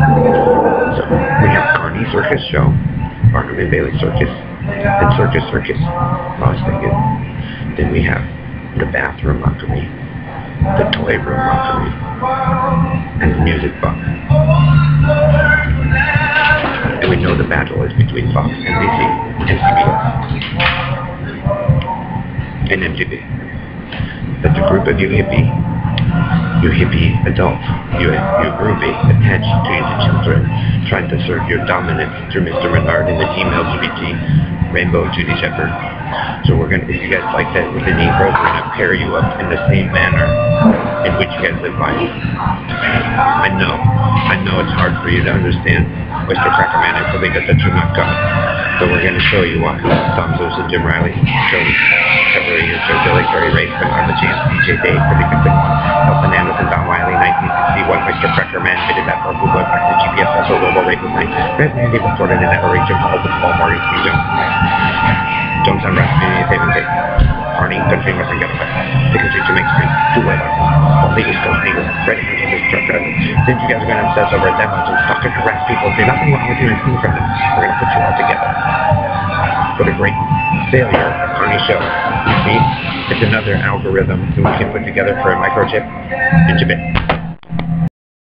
So we have Carney Circus Show, Barnum and Bailey Circus, and Circus Circus, Las Vegas. Then we have the bathroom mockery, the toy room mockery, and the music box. And we know the battle is between Fox, NBC, and CBS, and MTV. But the group of you hippie, you hippie adults, you, you groupie attached to the children, trying to serve your dominance through Mr. Menard and the team LGBT, Rainbow Judy Shepard. So we're gonna, if you guys like that with the Negroes, we're gonna pair you up in the same manner in which you guys live life. I know, I know it's hard for you to understand, Mr. Crackerman, and believe that you're not God. So we're gonna show you why. Tom Lewis and Jim Riley, Jody, and Joe Billy, Gary Ray, Bernard Chance, DJ Dave, Billy Quick 1961, Mr. Crackerman, Fitted that for Google, back to GPS, also Ray with Night, Red Randy, reported in that region, all with Paul Maurice, Jones. Jones on Recipe, Saving Day. Arnie, Country Western Getaway. Tickets to Jamaica Street, two weather. All the East Coast Eagles, ready for this truck driving. Then you guys are going to obsess over demos and stalk and harass people. There's nothing wrong with you and from them. We're going to put you all together. What a great failure, Arnie show. You see, it's another algorithm that we can put together for a microchip in Japan.